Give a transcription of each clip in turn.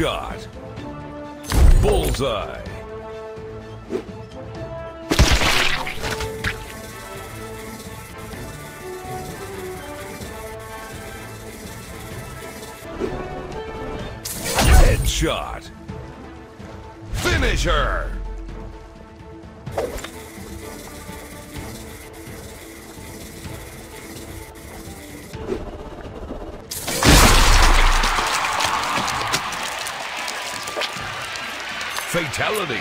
Headshot. Bullseye. Headshot. Finish her. Fatality.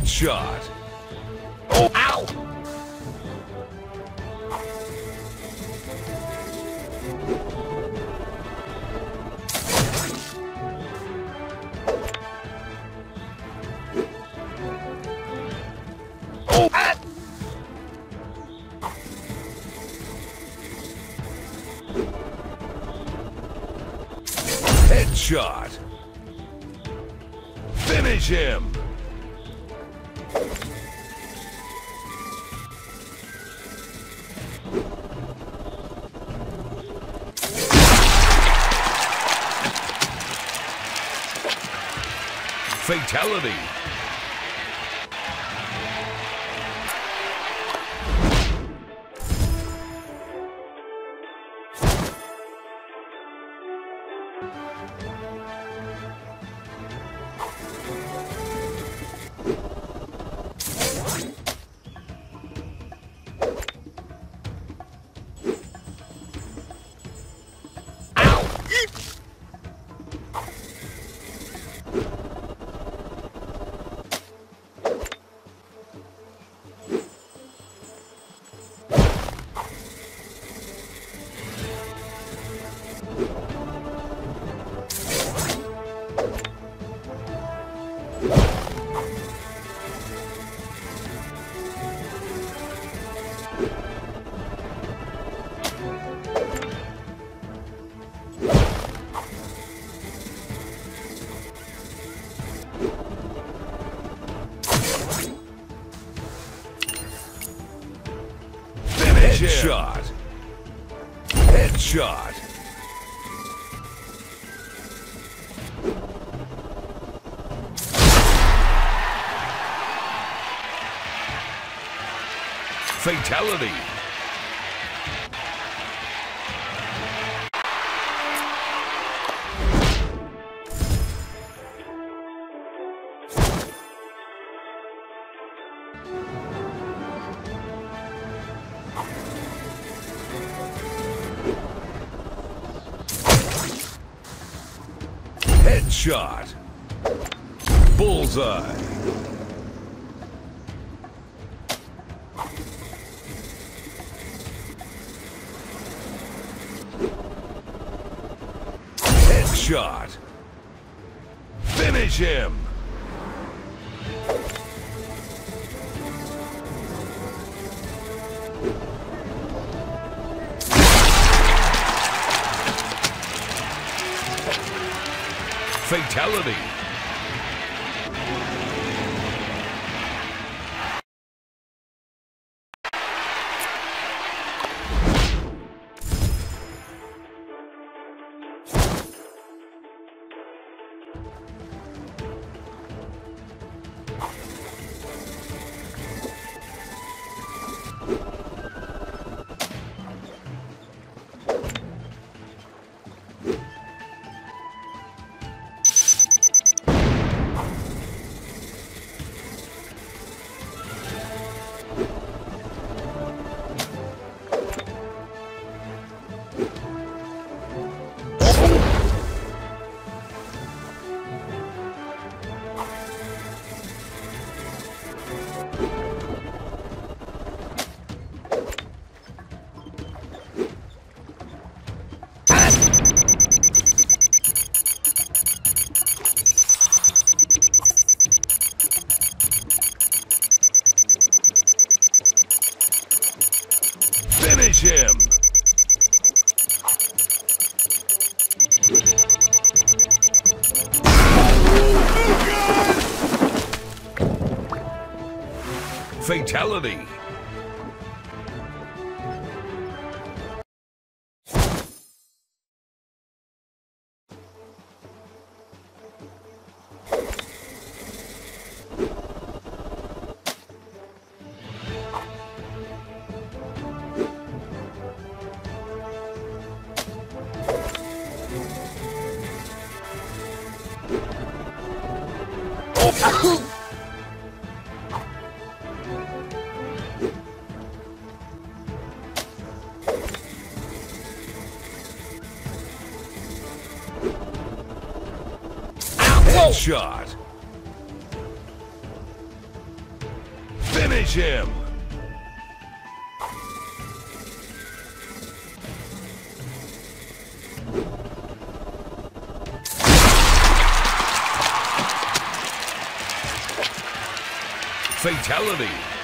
Headshot. Oh, ow! Oh, ah! Headshot. Finish him. Fatality. Headshot. Fatality. Bullseye. Headshot. Finish him. Fatality. gym. Fatality. Headshot. Finish him. Fatality.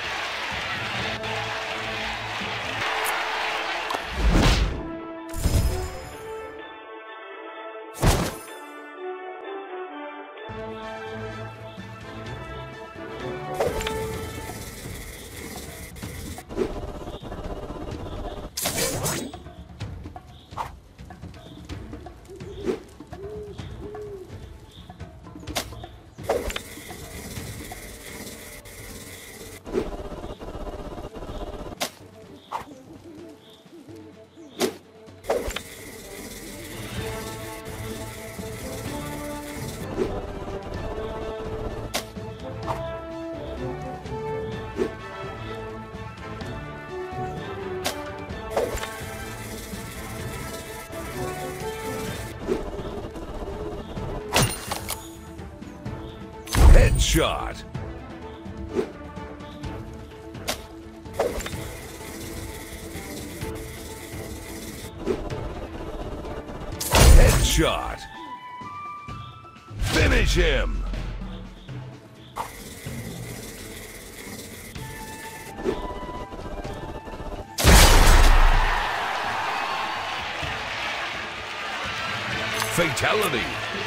Headshot. Headshot. Finish him. Fatality.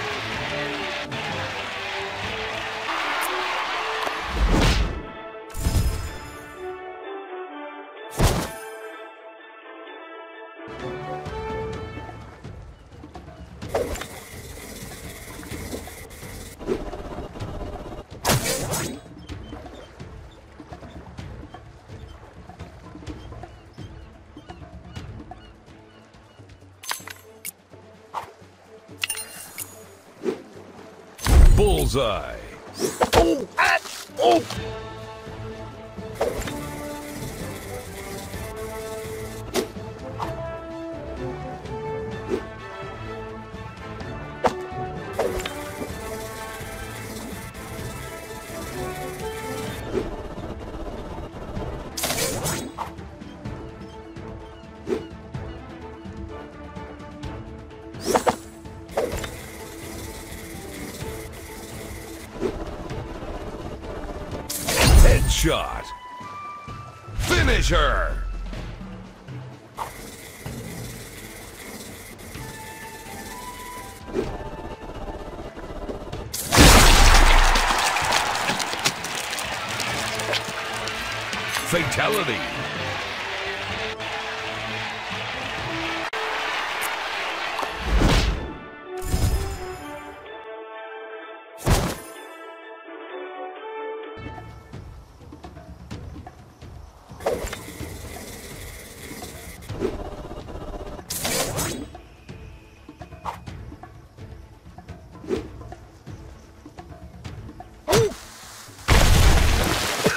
Bullseye. Oh, ah, oh. Headshot. Finish her. Fatality.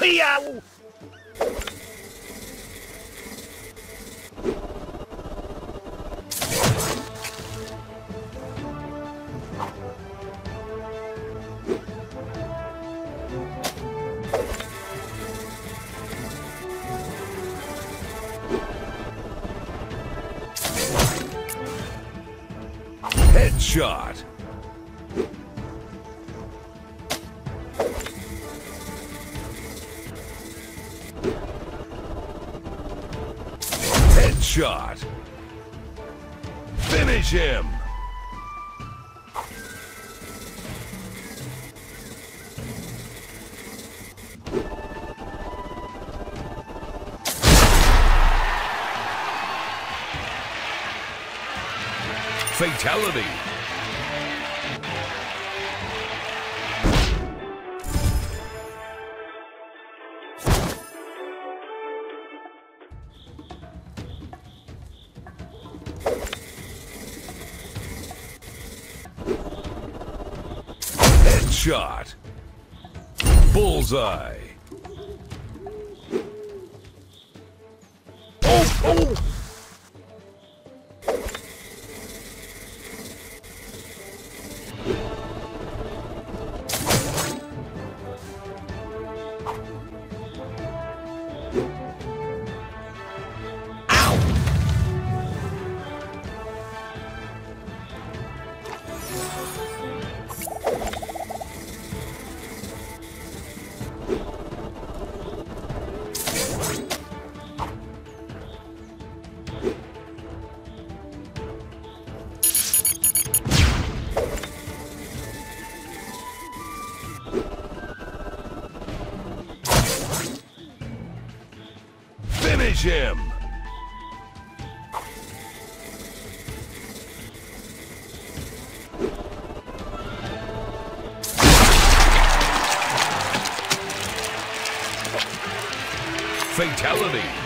Yow. Headshot. shot. Finish him! Fatality. Headshot. Bullseye. Him. Fatality.